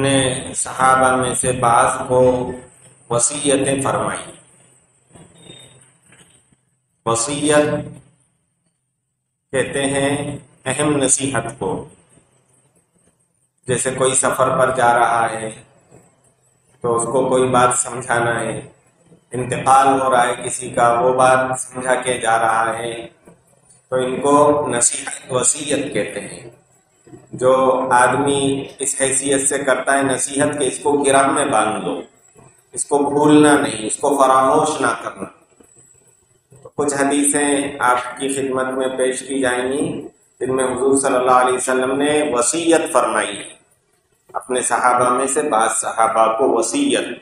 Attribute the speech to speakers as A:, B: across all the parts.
A: अपने सहाबा में से बाज को वसीयतें फरमाई। वसीयत कहते हैं अहम नसीहत को। जैसे कोई सफ़र पर जा रहा है तो उसको कोई बात समझाना है, इंतकाल हो रहा है किसी का, वो बात समझा के जा रहा है तो इनको नसीहत, वसीयत कहते हैं। जो आदमी इस हैसियत से करता है नसीहत के इसको गिरह में बांध दो इसको भूलना नहीं इसको फरामोश ना करना तो कुछ हदीसें आपकी खिदमत में पेश की जाएंगी जिनमें हजूर सल्लल्लाहु अलैहि वसल्लम ने वसीयत फरमाई है अपने सहाबा में से बाद सहाबा को वसीयत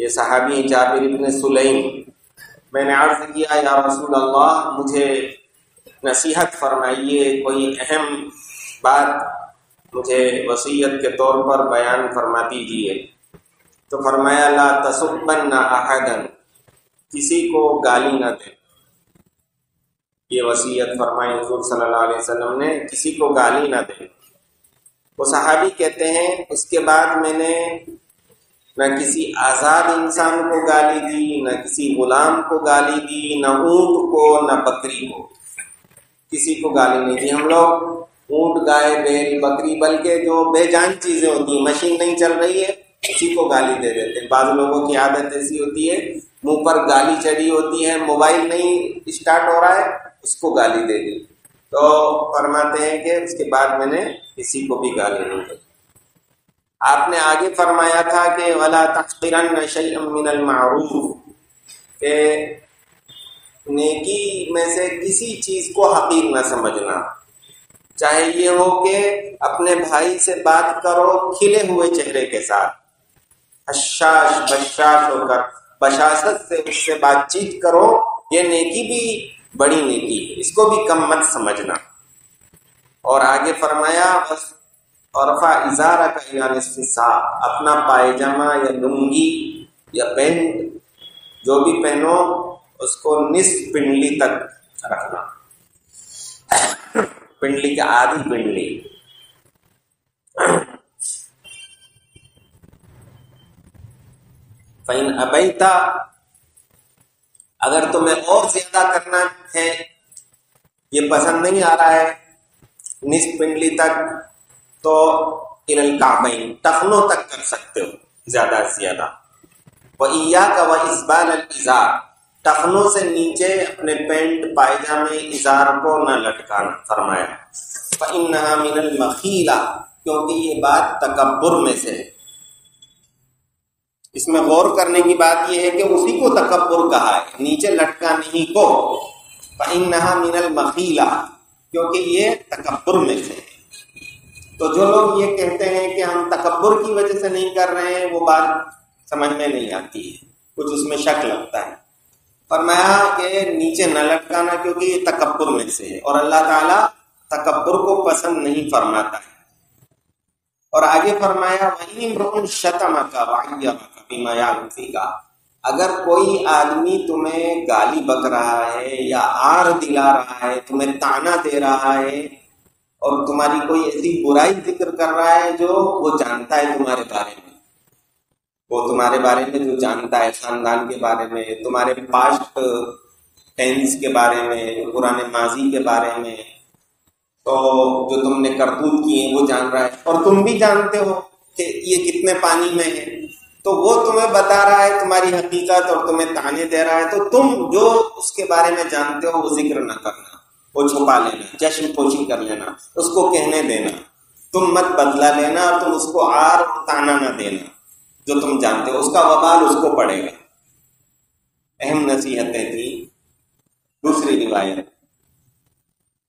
A: ये सहाबी जाबिर इब्न सुलैम, मैंने अर्ज़ किया, या रसूल अल्लाह मुझे नसीहत फरमाइए, कोई अहम बात मुझे वसीयत के तौर पर बयान फरमा दीजिए। तो फरमाया, ला तसुबन न अहदन, किसी को गाली न दे। ये वसीयत फरमाई हजूर सल्लल्लाहु अलैहि वसल्लम ने, किसी को गाली न दे। वो सहाबी कहते हैं उसके बाद मैंने न किसी आज़ाद इंसान को गाली दी, न किसी गुलाम को गाली दी, न ऊँट को, न बकरी को। किसी को गाली नहीं दी हम लोग। ऊँट, गाय, बैल, बकरी, बल्कि जो बेजान चीज़ें होती हैं, मशीन नहीं चल रही है, उसी को गाली दे देते हैं। बाद लोगों की आदत ऐसी होती है, मुँह पर गाली चढ़ी होती है, मोबाइल नहीं स्टार्ट हो रहा है, उसको गाली दे दी तो फरमाते हैं कि उसके बाद मैंने किसी को भी गाली नहीं दी। आपने आगे फरमाया था कि वला तकरन मारूफ, के नेकी में से किसी चीज़ को हकीर न समझना। चाहे ये हो कि अपने भाई से बात करो खिले हुए चेहरे के साथ। हशाश, बशाश होकर, बशासत से उससे बातचीत करो, ये नेकी भी बड़ी नेकी है, इसको भी कम मत समझना। और आगे फरमाया, बस औरफा इजारा का इलानिसा अपना पायजामा या लुंगी या पैंट, जो भी पहनो, उसको निस्फ पिंडली तक रखना। पिंडली के आधी पिंडली। फ़ैन अबैता, अगर तुम्हें और ज़्यादा करना है, ये पसंद नहीं आ रहा है निस पिंडली तक तो इनल काबैन टखनों तक कर सकते हो, ज़्यादा से ज़्यादा। वह ईया का वह इसबाल इजार टखनों से नीचे अपने पेंट, पायजामे, इजार को न लटकाना, फरमाया। इन्ना मिनल मखीला, क्योंकि ये बात तकबर में से है। इसमें गौर करने की बात यह है कि उसी को तकबर कहा है, नीचे लटका नहीं को। इन्ना मिनल मखीला, क्योंकि ये तकबर में से है। तो जो लोग ये कहते हैं कि हम तकबर की वजह से नहीं कर रहे हैं, वो बात समझ में नहीं आती है। कुछ उसमें शक लगता है। फरमाया कि नीचे न लटकाना क्योंकि ये तकबर में से है और अल्लाह ताला तकबर को पसंद नहीं फरमाता है। और आगे फरमाया, वही शतम का का अगर कोई आदमी तुम्हें गाली बक रहा है या आर दिला रहा है, तुम्हें ताना दे रहा है और तुम्हारी कोई ऐसी बुराई ज़िक्र कर रहा है जो वो जानता है तुम्हारे बारे में? वो तुम्हारे बारे में जो जानता है, खानदान के बारे में, तुम्हारे पास्ट टेंस के बारे में, पुराने माजी के बारे में तो जो तुमने करतूत किए वो जान रहा है। और तुम भी जानते हो कि ये कितने पानी में है। तो वो तुम्हें बता रहा है, तुम्हारी हकीकत और तुम्हें ताने दे रहा है। तो तुम जो उसके बारे में जानते हो, वो ज़िक्र न करना। वो छुपा लेना जश्न पोशी कर लेना उसको कहने देना तुम मत बदला लेना और तुम उसको आर ताना ना देना जो तुम जानते हो उसका वबाल उसको पड़ेगा अहम नसीहतें थी दूसरी रिवायत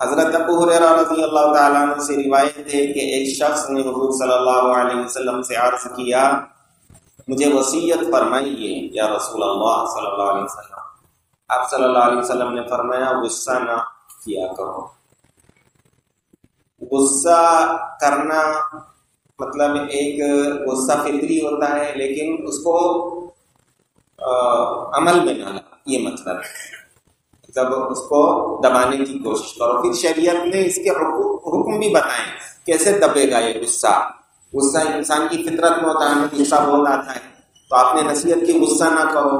A: हज़रत अबू से रिवायत है कि एक शख्स ने हुजूर सल्लल्लाहु अलैहि वसल्लम से अर्ज़ किया मुझे वसीयत फरमाइए या रसूल सल्लल्लाहु अलैहि वसल्लम। आप सल्लल्लाहु अलैहि वसल्लम ने फरमाया गुस्सा ना किया करो। गुस्सा करना मतलब एक गुस्सा फितरी होता है लेकिन उसको आ, अमल में ना ये मतलब है। जब उसको दबाने की कोशिश करो। फिर शरीयत ने इसके हुक्म भी बताए। कैसे दबेगा ये गुस्सा? गुस्सा इंसान की फितरत में होता है गुस्सा बहुत आता है। तो आपने नसीहत की गुस्सा ना करो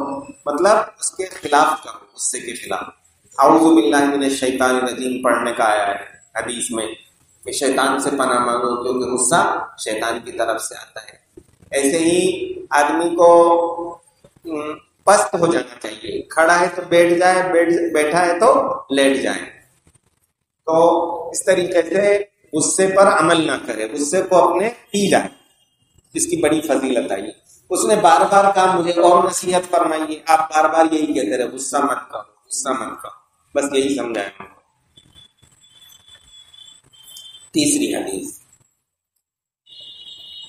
A: मतलब उसके खिलाफ करो, गुस्से के खिलाफ। आउजुबिल्लाह शैतान रजीम पढ़ने का आया है हदीस में कि शैतान से पना मांगो क्योंकि गुस्सा शैतान की तरफ़ से आता है। ऐसे ही आदमी को पस्त हो जाना चाहिए खड़ा है तो बैठ जाए बैठ बैठा है तो लेट जाए तो इस तरीके से गुस्से पर अमल ना करे गुस्से को अपने पी जाए इसकी बड़ी फजीलत आई उसने बार बार कहा मुझे और नसीहत फरमाइए आप बार बार यही कहते रहे गुस्सा मत करो गुस्सा मत करो बस यही समझाए तीसरी हदीस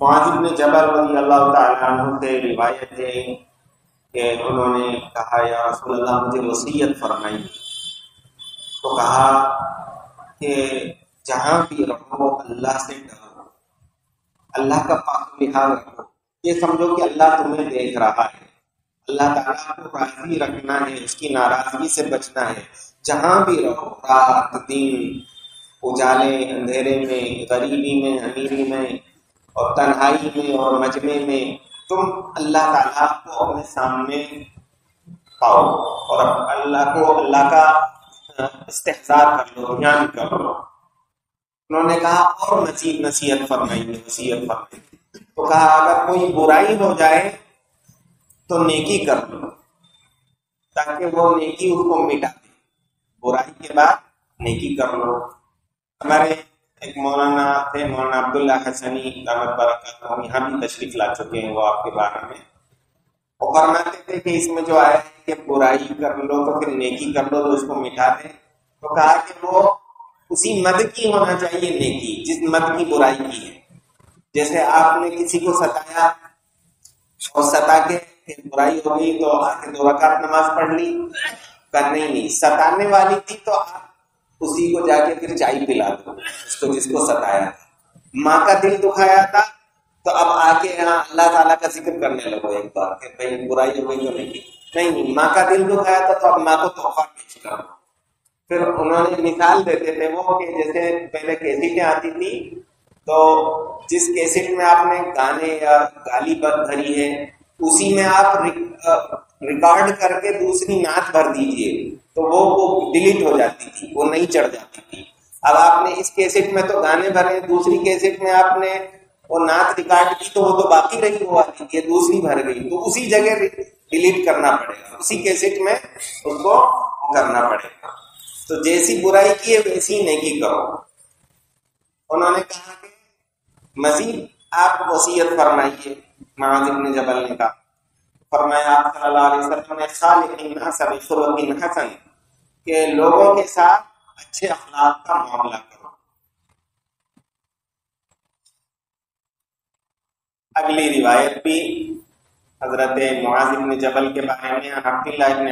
A: मुआजिब ने जबल रजी अल्लाह तआला से रिवायत है कि उन्होंने कहा या रसूल अल्लाह मुझे वसीयत फरमाई तो कहा कि जहां भी रहो अल्लाह से डरो अल्लाह का पाक लिहाज रखो ये समझो कि अल्लाह तुम्हें देख रहा है। अल्लाह ताला को राज़ी रखना है, उसकी नाराज़गी से बचना है। जहाँ भी रहो, रात, दिन, उजाले, अंधेरे में, गरीबी में, अमीरी में, और तन्हाई में, और मजमे में, तुम अल्लाह ताला को अपने सामने पाओ और अल्लाह को, अल्लाह का इस्तेजार कर लो ध्यान कर उन्होंने कहा, और मजीद नसीहत फरमाएँगे नसीहत फरमाएँगे तो कहा, अगर कोई बुराई हो जाए तो नेकी कर लो। ताकि वो नेकी उसको मिटा दे। बुराई के बाद नेकी कर लो। हमारे एक मौलाना थे, मौलाना अब्दुल्ला हसनी हम यहाँ भी तशरीफ़ ला चुके हैं वो आपके बारे में। वो फरमाते थे कि इसमें जो आया है कि बुराई कर लो तो फिर नेकी कर लो तो उसको मिटा दे। तो कहा कि वो उसी मद की होना चाहिए नेकी, जिस मद की बुराई की है। जैसे आपने किसी को सताया, और सता के फिर बुराई हो गई तो आके दो रकात नमाज़ पढ़ ली? करने नहीं। सताने वाली थी तो आप उसी को जाके फिर चाय पिला दो, उसको जिसको सताया। था माँ का दिल दुखाया था तो अब आके यहाँ अल्लाह ताला का ज़िक्र करने लगो एक बार, कि भाई बुराई हो गई तो नहीं। नहीं माँ का दिल दुखाया था तो अब माँ को तोहफा पेश करो। फिर उन्होंने मिसाल देते थे वो, कि जैसे पहले कैसेटें आती थी तो जिस कैसेट में आपने गाने या गाली बद भरी है, उसी में आप रिकॉर्ड करके दूसरी नाच भर दीजिए तो वो वो डिलीट हो जाती थी, वो नहीं चढ़ जाती थी। अब आपने इस कैसेट में तो गाने भरे, दूसरी कैसेट में आपने वो नाच रिकॉर्ड की तो वो तो बाकी रही, वो आती थी दूसरी भर गई। तो उसी जगह डिलीट करना पड़ेगा। उसी कैसेट में उसको करना पड़ेगा। तो जैसी बुराई की है, वैसी नेकी करो। उन्होंने कहा कि मजीद आप वसीयत फरमाइए ने जबल ने कहा। फरमाया, आप सल्लल्लाहु अलैहि वसल्लम ने हसन के लोगों के साथ अच्छे अखलाक का मामला करो। अगली रिवायत भी हज़रत मुआज जबल के बारे में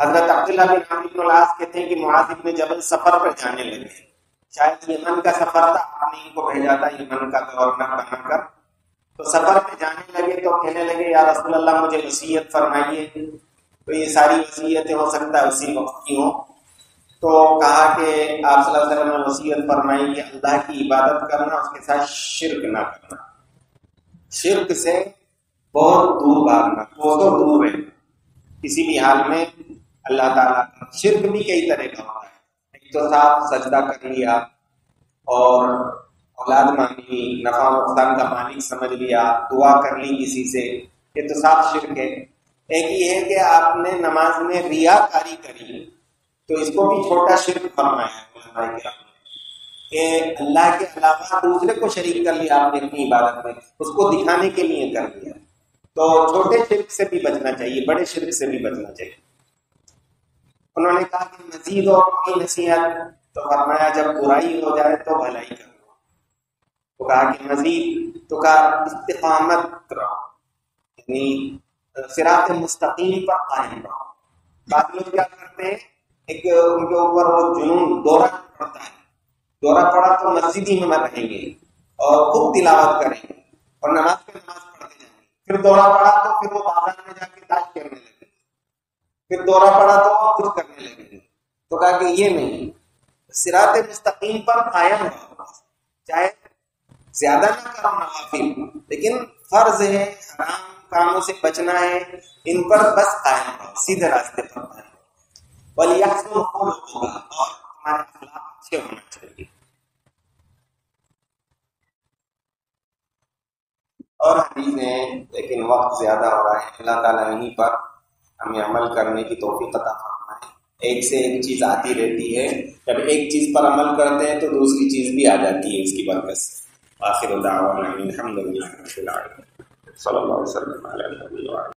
A: हज़रत अब्दुल्ला बिन अमर इब्न आस कहते हैं कि मुआज इब्न जबल सफ़र पर जाने लगे। शायद यमन का सफ़र था, आपने इनको भेजा था यमन का गवर्नर बनाकर। तो सफ़र पे जाने लगे तो कहने लगे, या रसूल अल्लाह मुझे वसीयत फरमाइए। तो ये सारी वसीयतें हो सकता है उसी वक्त की हो। तो कहा कि आप वसल्लम ने वसीयत फरमाई कि अल्लाह की इबादत करना, उसके साथ शिरक ना करना। शिरक से बहुत दूर भागना कोसों दूर रहना। किसी भी हाल में अल्लाह ताला का शिरक भी कई तरह का होता है। एक तो साफ़ सजदा कर लिया और औलाद मांगी नफा नुकसान का मालिक समझ लिया, दुआ कर ली किसी से। ये तो साफ़ शिरक है। एक ये है कि आपने नमाज़ में रियाकारी करी तो इसको भी छोटा शिरक फरमाया है कि अल्लाह के अलावा दूसरे को शरीक कर लिया आपने अपनी इबादत में, उसको दिखाने के लिए कर दिया। तो छोटे शिरक से भी बचना चाहिए, बड़े शिरक से भी बचना चाहिए। उन्होंने कहा कि मजीद और कोई नसीहत। तो फरमाया, जब बुराई हो जाए तो भलाई कर। लो तो कहा कि मजीद तो कहा, इस्तेकामत रहो यानी सिरात मुस्तकीम पर कायम रहो। बात लोग क्या करते हैं? एक, उनके ऊपर वो जुनून, दौरा पड़ता है। दौरा पड़ा तो मस्जिद ही में रहेंगे और खूब तिलावत करेंगे और नमाज़ पे नमाज़ पढ़ते जाएँगे। फिर दौरा पड़ा तो फिर वो बाज़ार में जाके करने लगे फिर दौरा पड़ा तो वो कुछ करने लगे। तो कहा कि ये नहीं, सिरात मुस्तकीम पर कायम रहो चाहे ज़्यादा ना करो नवाफिल लेकिन फ़र्ज़ है, हराम कामों से बचना है, इन पर बस कायम रहो, सीधे रास्ते पर कायम और तुम्हारे अखलाक अच्छे होना चाहिए। और हदीसें, लेकिन वक्त ज़्यादा हो रहा है, अल्लाह ताला इन्हीं पर हमें अमल करने की तोहफी अता फरमाए। एक से एक चीज़ आती रहती है। जब एक चीज़ पर अमल करते हैं तो दूसरी चीज़ भी आ जाती है इसकी बरकत से। आखिर दावा